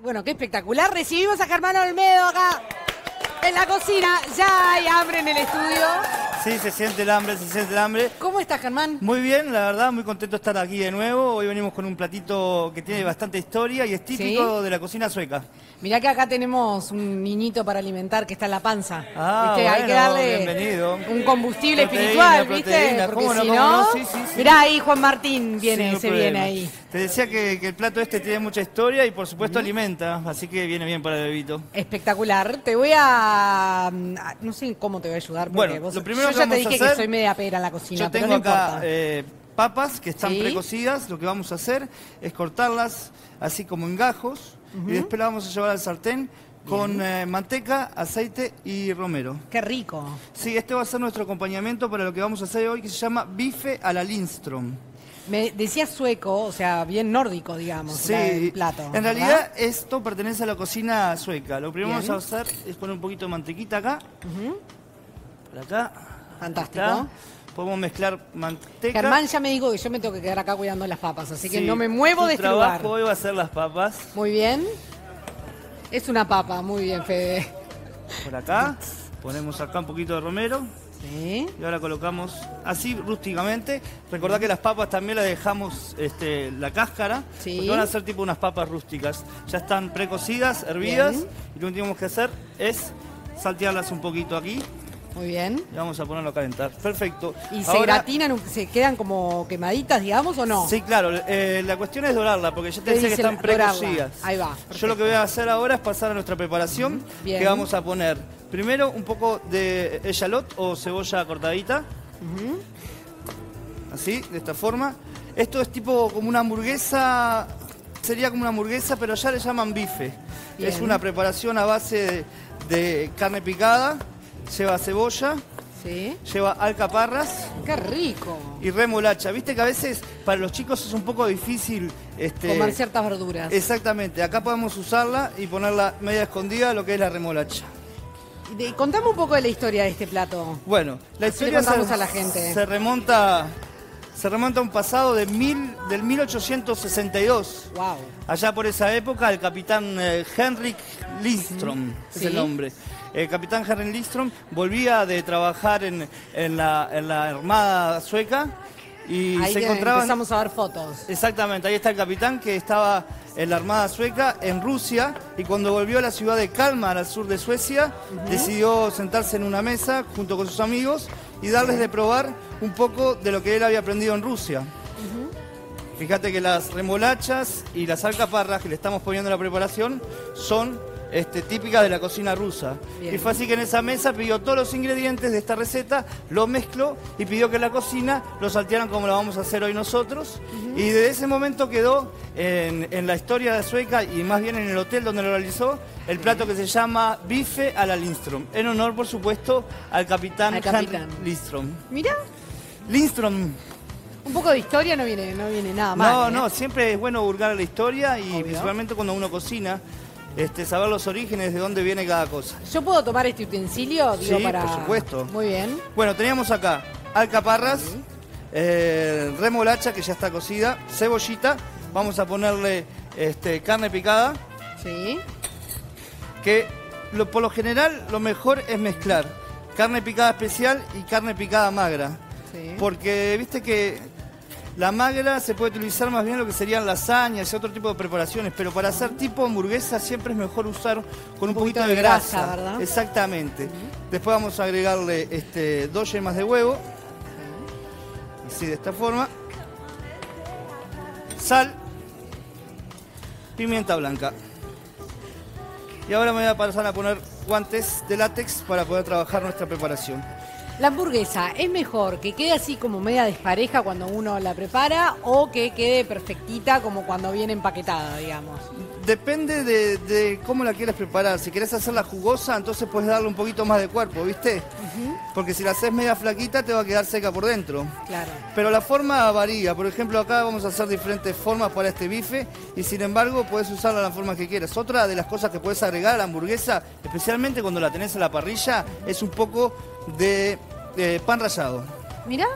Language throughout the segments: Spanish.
bueno, qué espectacular. Recibimos a Germán Olmedo acá en la cocina. Ya hay hambre en el estudio. Sí, se siente el hambre, se siente el hambre. ¿Cómo estás, Germán? Muy bien, la verdad, muy contento de estar aquí de nuevo. Hoy venimos con un platito que tiene bastante historia y es típico ¿Sí? de la cocina sueca. Mirá que acá tenemos un niñito para alimentar que está en la panza. Ah, ¿Viste? Hay que darle bienvenido. un combustible Proteína, espiritual, ¿viste? Porque ¿cómo no, si no, no? Sí, sí, sí. mirá ahí Juan Martín viene, se problema. viene ahí. Te decía que, que el plato este tiene mucha historia y por supuesto alimenta, así que viene bien para el bebito. Espectacular. Te voy a, a- no sé cómo te voy a ayudar porque Bueno, vos- lo primero ya te dije que hacer- soy media pera en la cocina, Yo pero tengo no acá eh, papas que están Sí. precocidas. Lo que vamos a hacer es cortarlas así como en gajos y después las vamos a llevar al sartén con eh, manteca, aceite y romero. Qué rico. Sí, este va a ser nuestro acompañamiento para lo que vamos a hacer hoy que se llama bife a la Lindstrom. Me decías sueco, o sea, bien nórdico, digamos, Sí, el plato. en ¿verdad? realidad esto pertenece a la cocina sueca. Lo primero que vamos a hacer es poner un poquito de mantequita acá, por acá. Fantástico. Está. Podemos mezclar manteca. Germán ya me dijo que yo me tengo que quedar acá cuidando las papas, así que Sí, no me muevo de este trabajo lugar. hoy va a ser las papas. Muy bien. Es una papa, muy bien, Fede. Por acá. Ponemos acá un poquito de romero. Sí. Y ahora colocamos así rústicamente. Recordad que las papas también las dejamos este, la cáscara. Sí. Porque van a ser tipo unas papas rústicas. Ya están precocidas, hervidas. Bien. Y lo que tenemos que hacer es saltearlas un poquito aquí. Muy bien. Y vamos a ponerlo a calentar. Perfecto. ¿Y se gratinan, se quedan como quemaditas, digamos, o no? Sí, claro. eh, la cuestión es dorarla, porque ya te ¿Qué decía que están precocidas. Ahí va, Yo lo que voy a hacer ahora es pasar a nuestra preparación, Bien. que vamos a poner primero un poco de echalot o cebolla cortadita. Así, de esta forma. Esto es tipo como una hamburguesa, sería como una hamburguesa, pero ya le llaman bife. Bien. Es una preparación a base de, de carne picada, lleva cebolla, Sí. lleva alcaparras Qué rico. y remolacha. Viste que a veces para los chicos es un poco difícil este, Comer ciertas verduras. Exactamente, acá podemos usarla y ponerla media escondida lo que es la remolacha. De- contame un poco de la historia de este plato. Bueno, la Así le historia se, a la gente. se remonta se remonta a un pasado de mil, del 1862. Wow. Allá por esa época, el capitán eh, Henrik Lindstrom es el nombre. El capitán Henrik Lindstrom volvía de trabajar en, en la, en la Armada sueca y Ahí se encontraban... empezamos a ver fotos. Exactamente, ahí está el capitán que estaba en la Armada Sueca en Rusia y cuando volvió a la ciudad de Kalmar, al sur de Suecia, decidió sentarse en una mesa junto con sus amigos y darles de probar un poco de lo que él había aprendido en Rusia. Fíjate que las remolachas y las alcaparras que le estamos poniendo en la preparación son este, típicas de la cocina rusa. Bien. Y fue así que en esa mesa pidió todos los ingredientes de esta receta, los mezcló y pidió que en la cocina lo saltearan como lo vamos a hacer hoy nosotros. Y desde ese momento quedó en, en la historia de Sueca y más bien en el hotel donde lo realizó el plato que se llama bife a la Lindstrom. En honor, por supuesto, al capitán, Al capitán. Lindstrom. Mira, Lindstrom un poco de historia no viene, no viene nada mal. no, ¿eh? no, siempre es bueno hurgar la historia y Obvio. principalmente cuando uno cocina, este, saber los orígenes de dónde viene cada cosa. ¿Yo puedo tomar este utensilio? Digo, Sí, para... por supuesto. Muy bien. Bueno, teníamos acá alcaparras, eh, remolacha que ya está cocida, cebollita, vamos a ponerle este, carne picada, Sí. que lo- por lo general lo mejor es mezclar carne picada especial y carne picada magra. Sí. Porque viste que la magra se puede utilizar más bien lo que serían lasañas y otro tipo de preparaciones, pero para hacer tipo hamburguesa siempre es mejor usar con un, poquito, de grasa. ¿verdad? Exactamente. Después vamos a agregarle este, dos yemas de huevo. Así de esta forma. Sal. Pimienta blanca. Y ahora me voy a pasar a poner guantes de látex para poder trabajar nuestra preparación. La hamburguesa, ¿es mejor que quede así como media despareja cuando uno la prepara o que quede perfectita como cuando viene empaquetada, digamos? Depende de, de cómo la quieras preparar. Si quieres hacerla jugosa, entonces puedes darle un poquito más de cuerpo, ¿viste? Porque si la haces media flaquita, te va a quedar seca por dentro. Claro. Pero la forma varía. Por ejemplo, acá vamos a hacer diferentes formas para este bife y sin embargo puedes usarla de la forma que quieras. Otra de las cosas que puedes agregar a la hamburguesa, especialmente cuando la tenés en la parrilla, es un poco de, de pan rallado. Mira,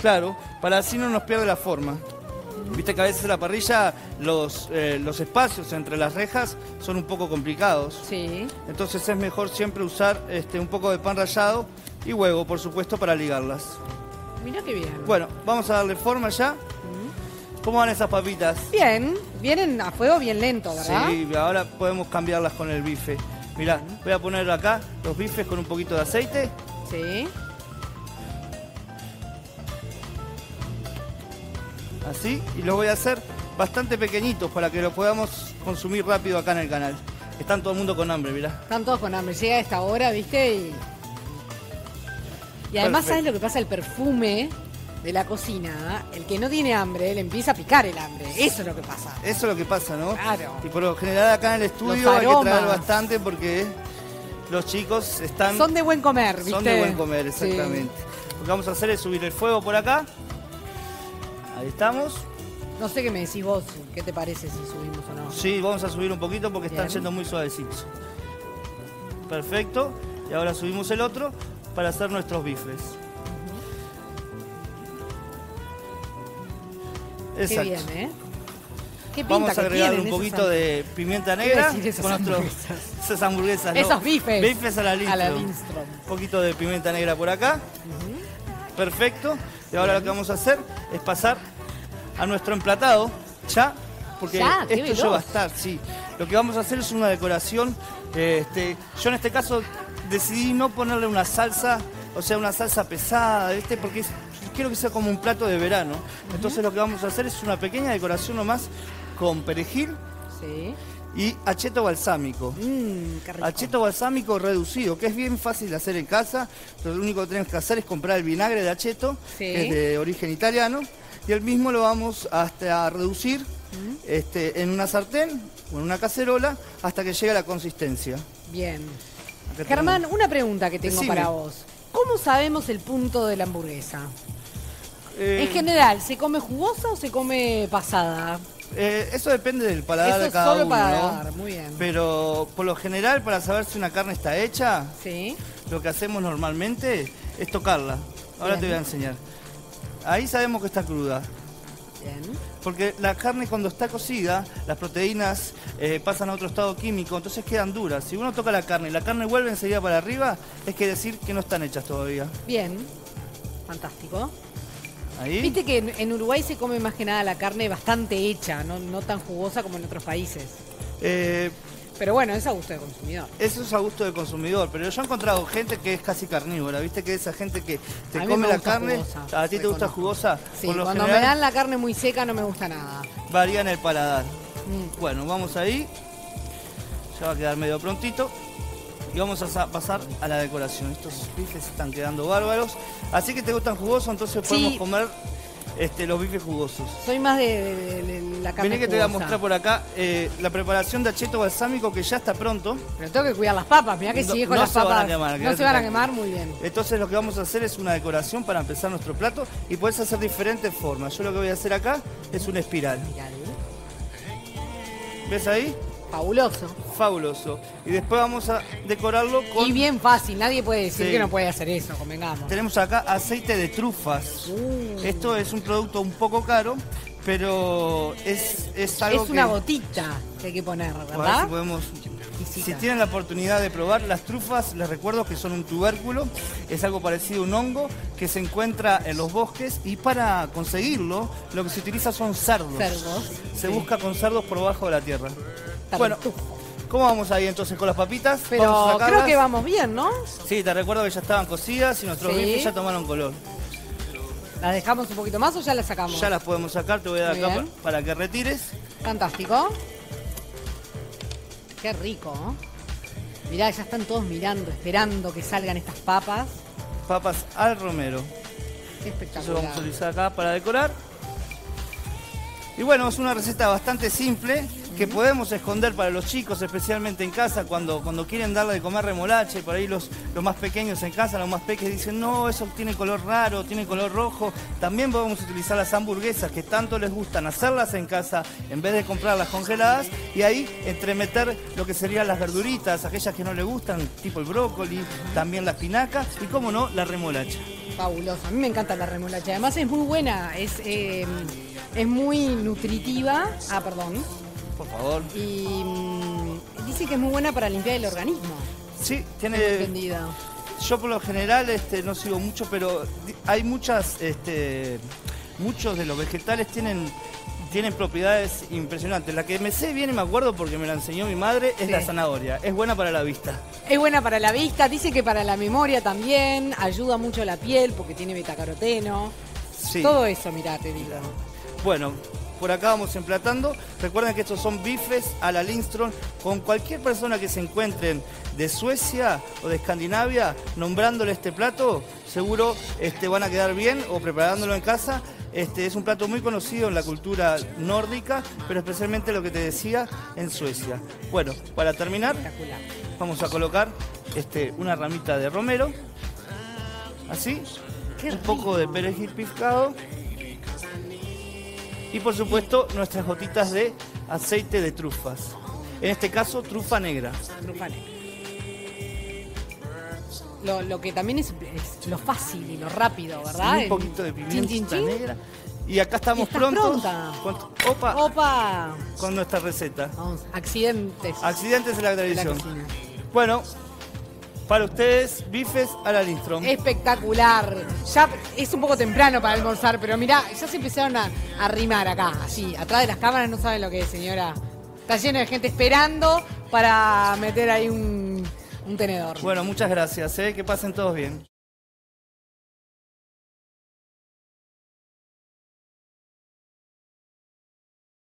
Claro, para así no nos pierde la forma. Viste que a veces en la parrilla los, eh, los espacios entre las rejas son un poco complicados. Sí. Entonces es mejor siempre usar este, un poco de pan rallado y huevo, por supuesto, para ligarlas. Mira qué bien. Bueno, vamos a darle forma ya. ¿Cómo van esas papitas? Bien, vienen a fuego bien lento, ¿verdad? Sí, ahora podemos cambiarlas con el bife. Mirá, voy a poner acá los bifes con un poquito de aceite. Sí. Así, y los voy a hacer bastante pequeñitos para que los podamos consumir rápido acá en el canal. Están todo el mundo con hambre, mirá. Están todos con hambre. Llega a esta hora, ¿viste? Y, y además, Perfecto. ¿sabes lo que pasa? El perfume de la cocina, el que no tiene hambre, le empieza a picar el hambre. Eso es lo que pasa. Eso es lo que pasa, ¿no? Claro. Y por lo general acá en el estudio hay que traer bastante porque los chicos están... Son de buen comer, ¿viste? Son de buen comer, Sí. exactamente. Lo que vamos a hacer es subir el fuego por acá. Ahí estamos. No sé qué me decís vos, qué te parece si subimos o no. Sí, vamos a subir un poquito porque están yendo muy suavecitos. Perfecto. Y ahora subimos el otro para hacer nuestros bifes. Qué Exacto. bien, ¿eh? Qué pinta Vamos a que agregar tienen un poquito de pimienta negra con nuestros- hamburguesas. esas hamburguesas. ¿no? Esos bifes. Bifes a la Lindstrom. A la Lindstrom. Un poquito de pimienta negra por acá. Perfecto. Y ahora lo que vamos a hacer es pasar a nuestro emplatado ya, porque Ya, esto ya va a estar, sí. Lo que vamos a hacer es una decoración. Este, yo en este caso decidí no ponerle una salsa, o sea, una salsa pesada, ¿viste? Porque es- quiero que sea como un plato de verano. Entonces lo que vamos a hacer es una pequeña decoración nomás con perejil Sí. y acheto balsámico. Rico. Acheto balsámico reducido, que es bien fácil de hacer en casa. Lo único que tenemos que hacer es comprar el vinagre de acheto, Sí. que es de origen italiano, y el mismo lo vamos hasta a reducir este, en una sartén o en una cacerola hasta que llegue a la consistencia. Bien. Acá Germán, una pregunta que tengo Decime. para vos. ¿Cómo sabemos el punto de la hamburguesa? Eh, En general, ¿se come jugosa o se come pasada? eh, eso depende del paladar Eso de cada solo uno, paladar, ¿no? muy bien. Pero por lo general, para saber si una carne está hecha, Sí. lo que hacemos normalmente es tocarla. Ahora Bien. te voy a enseñar. Ahí sabemos que está cruda. Bien. Porque la carne cuando está cocida, las proteínas eh, pasan a otro estado químico, entonces quedan duras. Si uno toca la carne y la carne vuelve enseguida para arriba, es que decir que no están hechas todavía. Bien. Fantástico. Ahí. Viste que en, en Uruguay se come más que nada la carne bastante hecha, no, no tan jugosa como en otros países. Eh, Pero bueno, es a gusto del consumidor. eso es a gusto del consumidor, pero yo he encontrado gente que es casi carnívora, viste que esa gente que te come me la carne, jugosa, a ti te gusta jugosa, Sí, cuando general me dan la carne muy seca no me gusta nada. varía en el paladar. Mm. Bueno, vamos ahí, ya va a quedar medio prontito. Y vamos a sa- pasar a la decoración. Estos bifes están quedando bárbaros. Así que te gustan jugosos, entonces podemos Sí. comer este, los bifes jugosos. Soy más de, de- de- de la carne Vení que te voy a mostrar por acá eh, la preparación de acheto balsámico que ya está pronto. Pero tengo que cuidar las papas, mirá que No- sigue con no las se van a papas. quemar, no se van a quemar muy bien. Entonces lo que vamos a hacer es una decoración para empezar nuestro plato y puedes hacer diferentes formas. Yo lo que voy a hacer acá es una espiral. Mirá, ¿eh? ¿Ves ahí? Fabuloso. Fabuloso. Y después vamos a decorarlo con... Y bien fácil, nadie puede decir Sí. que no puede hacer eso, convengamos. Tenemos acá aceite de trufas. Uh. Esto es un producto un poco caro, pero es, es algo es una que... gotita que hay que poner, a ver si ¿verdad? podemos... Si tienen la oportunidad de probar las trufas, les recuerdo que son un tubérculo, es algo parecido a un hongo que se encuentra en los bosques y para conseguirlo lo que se utiliza son cerdos. Cerdos, Se sí. busca con cerdos por bajo de la tierra. Bueno. ¿cómo vamos ahí entonces con las papitas? Vamos a Pero creo que vamos bien, ¿no? Sí, te recuerdo que ya estaban cocidas y nuestros Sí. bifes ya tomaron color. ¿Las dejamos un poquito más o ya las sacamos? Ya las podemos sacar, te voy a dar Muy acá bien. pa- para que retires. Fantástico. Qué rico. Mirá, ya están todos mirando, esperando que salgan estas papas. Papas al romero. Qué Eso espectacular. vamos a utilizar acá para decorar. Y bueno, es una receta bastante simple, que podemos esconder para los chicos, especialmente en casa, cuando, cuando quieren darle de comer remolacha y por ahí los, los más pequeños en casa, los más pequeños dicen, no, eso tiene color raro, tiene color rojo. También podemos utilizar las hamburguesas que tanto les gustan, hacerlas en casa en vez de comprarlas congeladas y ahí entremeter lo que serían las verduritas, aquellas que no les gustan, tipo el brócoli, también la espinaca y, como no, la remolacha. Fabuloso, a mí me encanta la remolacha. Además es muy buena, es, eh, es muy nutritiva. Ah, perdón. Por favor. Y mm, dice que es muy buena para limpiar el organismo. Sí, tiene... entendido. Yo por lo general este, no sigo mucho, pero hay muchas, este, muchos de los vegetales tienen, tienen propiedades impresionantes. La que me sé bien y me acuerdo porque me la enseñó mi madre es Sí. la zanahoria. Es buena para la vista. Es buena para la vista, dice que para la memoria también, ayuda mucho a la piel porque tiene betacaroteno. Sí. Todo eso, mirá, te digo. Bueno, por acá vamos emplatando. Recuerden que estos son bifes a la Lindstrom. Con cualquier persona que se encuentren de Suecia o de Escandinavia, nombrándole este plato, seguro este, van a quedar bien o preparándolo en casa. Este, es un plato muy conocido en la cultura nórdica, pero especialmente lo que te decía en Suecia. Bueno, para terminar, vamos a colocar este, una ramita de romero. Así. Un poco de perejil picado. Y por supuesto nuestras gotitas de aceite de trufas. En este caso, trufa negra. Trufa negra. Lo, lo que también es, es lo fácil y lo rápido, ¿verdad? Y un poquito de pimienta chin, chin. negra. Y acá estamos Y prontos con, opa, Opa. con nuestra receta. Vamos, accidentes. Accidentes en la cocina. Bueno, para ustedes, bifes a la Lindstrom. Espectacular. Ya es un poco temprano para almorzar, pero mirá, ya se empezaron a arrimar acá, así, atrás de las cámaras, no saben lo que es, señora. Está lleno de gente esperando para meter ahí un, un tenedor. Bueno, muchas gracias. ¿eh? Que pasen todos bien.